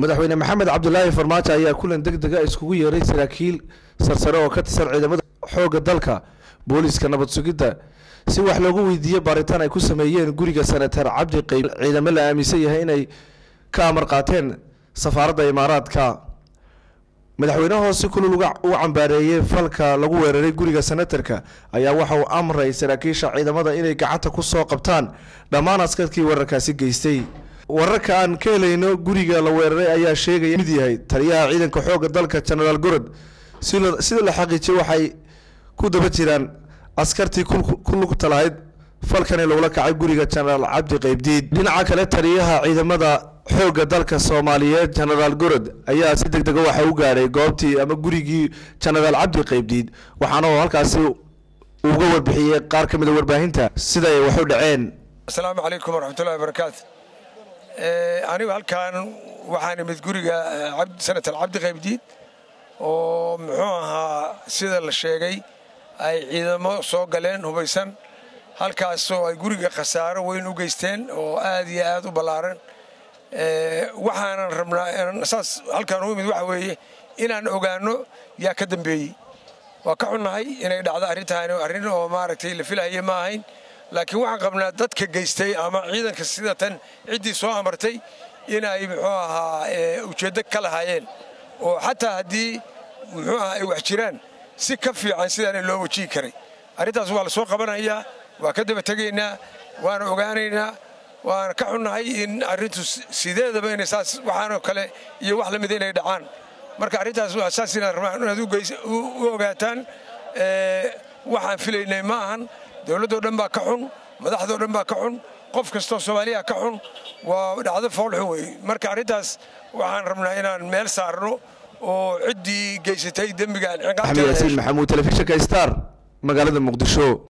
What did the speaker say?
madaxweyne maxamed cabdulaahi farmaajo ayaa kulan deg dega iskugu yeeray saraakiil sarsare oo ka tirsan ciidamada xoogga dalka booliiska nabad sugidda si wax loogu weydiiyo baaritaan ay ku sameeyeen guriga senatar cabdi qeyb ciidamo la aaminsan yahay inay ka amar qaateen safaaradda imaaraadka. Madaxweynaho si kulul u cambaareeyey falka lagu weeraray guriga senatarka ayaa waxa uu amray saraakiisha ciidamada inay gacanta ku soo qabtaan dhammaan askarkii weerarkaasi geystay wararka aan ka helayno guriga la weeraray ayaa sheegaya mid yahay taliyaha ciidanka xoogga dalka genaraal gorod. Sida la xaqiijiyay waxay ku daba jiraan askartii ku lugta lahayd falkani lagula kacay guriga genaraal cabdi qeybdiid dhinaca kale taliyaha ciidamada xoogga dalka soomaaliyeed genaraal gorod ayaa si deg dega waxa u gaadhay goobtii ama gurigii genaraal cabdi qeybdiid waxaana oo halkaasi uga warbixiyey qaar ka mida warbaahinta sida ay wax u dhaceen. Asalaamu calaykum waraxmatullahi wabarakaatu anigu halkaan waxaan imid guriga senatar cabdi qaybdiid oo muxuu ahaa sida la sheegay ay ciidamo soo galeen hubaysan halkaasoo ay guriga khasaaro weyn u geysteen oo aad iyo aad u ballaaran. Waxaanan rabnaa saas halkaan u imid waxa weeye inaan ogaanno yaa ka dambeeyey. Waa ka xunnahay inay dhacdo arrintaani arrin oo maaragtay la filahaye ma ahayn laakiin waxaan qabnaa dadka geystay ama ciidanka sida tan ciddii soo amartay inay muxuu ahaa ujeeddo ka lahaayeen. Oo xataa haddii muxuu ahaa ay wax jiraan si ka fiican sidaana loo wajihi karay. Arrintaas waa la soo qabanayaa waa ka daba tegaynaa waana ogaanaynaa waana ka xunnahay in arrintu sideedaba inay saas waxaanoo kale iyo wax lamida inay dhacaan. Marka arrintaas waa saas inaad rabaan inaad u ogaataan waxaan filaynay ma ahan dowladdoo dhan baa ka xun madaxdoo dhan baa ka xun qof kastoo soomaaliya ka xun waa dhacdo foolxun wey marka arrintaas waxaan rabnaa inaan meel saarno oo ciddii geysatay dembigaan. Yaasiin maxamuud telefishinka star magaalada muqdisho